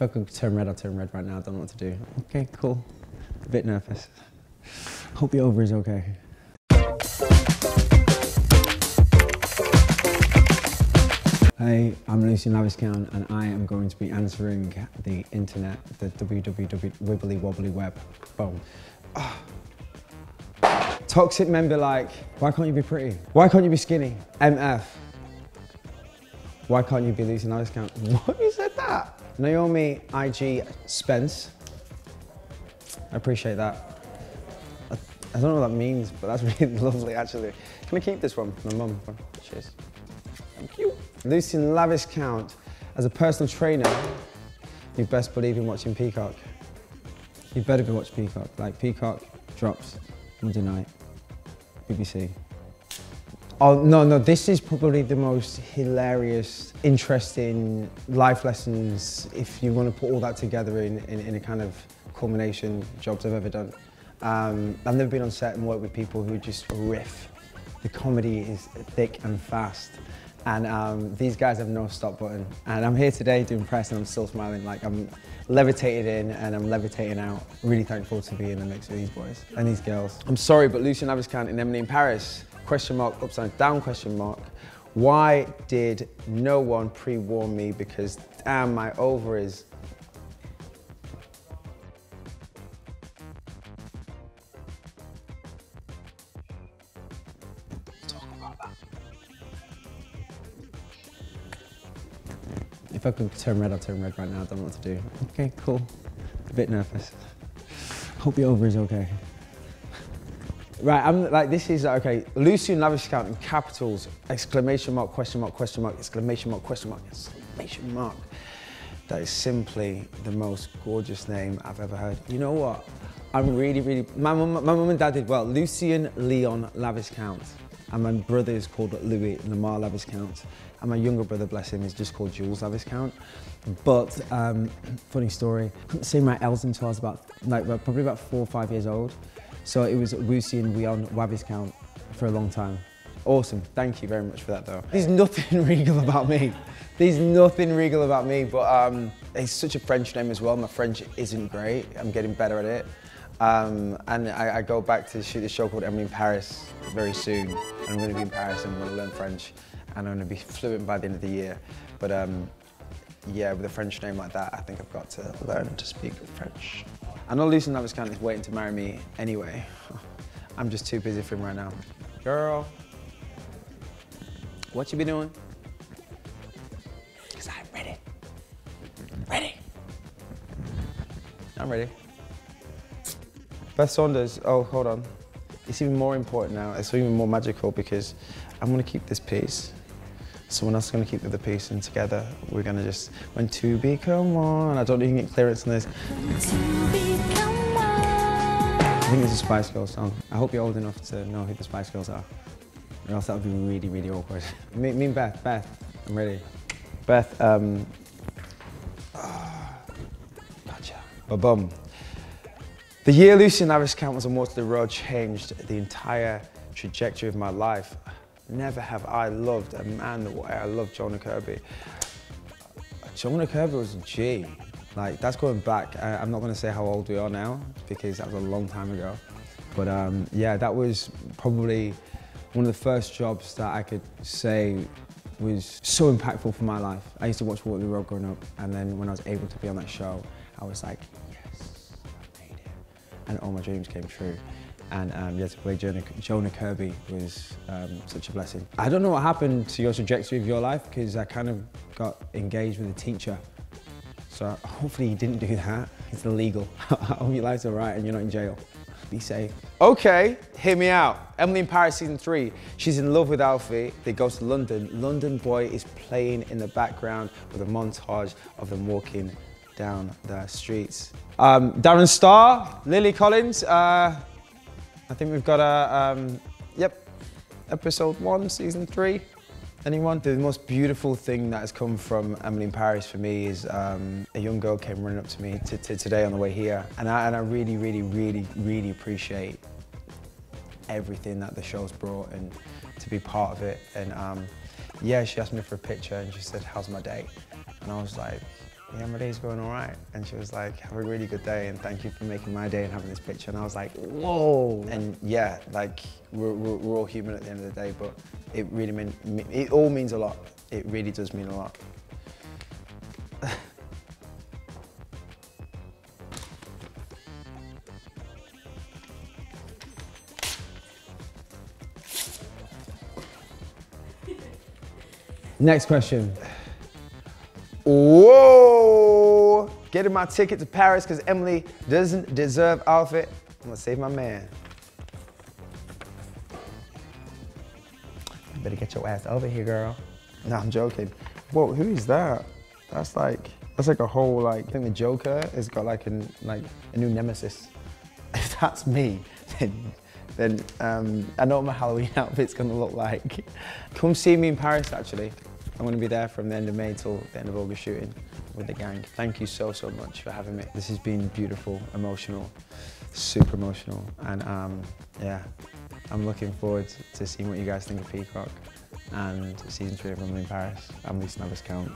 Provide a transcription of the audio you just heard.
If I could turn red, I'll turn red right now. I don't know what to do. Okay, cool. A bit nervous. Hope the over is okay. Hey, I'm Lucien Laviscount and I am going to be answering the internet, the www wibbly wobbly web. Boom. Ah. Toxic men be like, why can't you be pretty? Why can't you be skinny? MF. Why can't you be Lucien Laviscount? What? You said that? Naomi IG Spence. I appreciate that. I, I don't know what that means, but that's really lovely actually. Can I keep this one? My mum. Cheers. Thank you. Lucien Laviscount. As a personal trainer, you best believe in watching Peacock. You better be watching Peacock. Like Peacock drops Monday night. BBC. Oh, no, no, this is probably the most hilarious, interesting life lessons, if you want to put all that together in, in, in a kind of culmination jobs I've ever done. Um, I've never been on set and worked with people who just riff. The comedy is thick and fast. And um, these guys have no stop button. And I'm here today doing press and I'm still smiling. Like I'm levitated in and I'm levitating out. Really thankful to be in the mix with these boys and these girls. I'm sorry, but Lucien Laviscount in Emily in Paris, question mark, upside down question mark. Why did no one pre-warn me? Because damn, my over is If I could turn red, I'll turn red right now. I don't know what to do. Okay, cool. A bit nervous. Hope the over is okay. Right, I'm like, this is, okay, Lucien Laviscount in capitals, exclamation mark, question mark, question mark, exclamation mark, question mark, exclamation mark. That is simply the most gorgeous name I've ever heard. You know what? I'm really, really, my mum, my mum and dad did well. Lucien Leon Laviscount. And my brother is called Louis Lamar Laviscount. And my younger brother, bless him, is just called Jules Laviscount. But, um, funny story, I couldn't my L's until I was about, like, probably about four or five years old. So it was Lucien Leon Laviscount for a long time. Awesome, thank you very much for that though. There's nothing regal about me. There's nothing regal about me, but um, it's such a French name as well. My French isn't great, I'm getting better at it. Um, and I, I, go back to shoot a show called Emily in Paris very soon. And I'm going to be in Paris and I'm to learn French and I'm to be fluent by the end of the year. But um, yeah, with a French name like that, I think I've got to learn to speak French. I know Lucien Laviscount is waiting to marry me anyway. I'm just too busy for him right now. Girl, what you be doing? Because I'm ready. Ready. I'm ready. Beth Saunders, oh, hold on. It's even more important now. It's even more magical because I'm gonna keep this piece. Someone else is gonna keep the piece and together we're gonna just, when two become one, I don't if you can get clearance on this. I think it's a Spice Girls song. I hope you're old enough to know who the Spice Girls are. Or else that would be really, really awkward. me, me and Beth, Beth, I'm ready. Beth, um, oh, gotcha. Ba-bum. The year Lucy Lucien Laviscount was on Waterloo Road changed the entire trajectory of my life. Never have I loved a man the way I love Jonah Kirby. Jonah Kirby was a G. Like, that's going back. I, am not going to say how old we are now because that was a long time ago. But um, yeah, that was probably one of the first jobs that I could say was so impactful for my life. I used to watch Waterloo Road growing up, and then when I was able to be on that show, I was like, yes, I made it. and all my dreams came true. And um, yeah, to play Jonah, Jonah Kirby was um, such a blessing. I don't know what happened to your trajectory of your life because I kind of got engaged with a teacher. So hopefully you didn't do that. It's illegal. I hope your life's all right and you're not in jail. Be safe. Okay, hear me out. Emily in Paris season three. She's in love with Alfie. They go to London. London Boy is playing in the background with a montage of them walking down the streets. Um, Darren Star, Lily Collins. Uh, I think we've got a, um, yep, episode one, season three. Anyone? The most beautiful thing that has come from Emily in Paris for me is um, a young girl came running up to me today on the way here. And I, and I really, really, really, really appreciate everything that the show's brought and to be part of it. And um, yeah, she asked me for a picture and she said, how's my day? And I was like, yeah, my day's going all right. And she was like, have a really good day and thank you for making my day and having this picture. And I was like, whoa. And yeah, like we're, we're, we're all human at the end of the day, but it really mean, it all means a lot. It really does mean a lot. Next question. Whoa! Getting my ticket to Paris because Emily doesn't deserve outfit. I'm gonna save my man. You better get your ass over here, girl. No, I'm joking. Whoa, who is that? That's like, that's like a whole like, I think the Joker has got like a, like a new nemesis. If that's me, then, then um, I know what my Halloween outfit's gonna look like. Come see me in Paris, actually. I'm to be there from the end of May till the end of August shooting with the gang. Thank you so, so much for having me. This has been beautiful, emotional, super emotional. And um, yeah, I'm looking forward to seeing what you guys think of Peacock and season three of Rumble in Paris. I'm Lee Snavis Count.